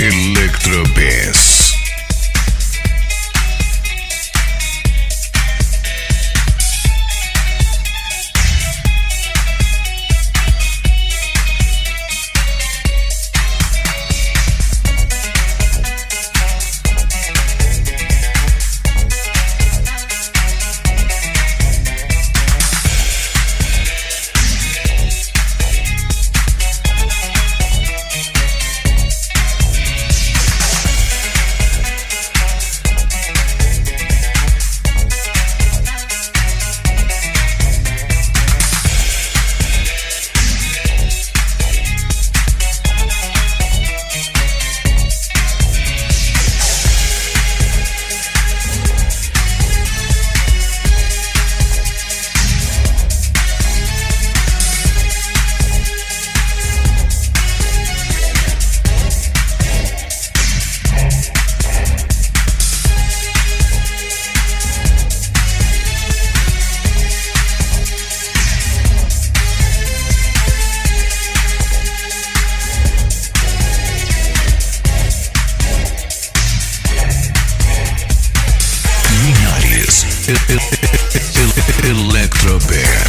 Electro Bass. Linares. Electro Bass.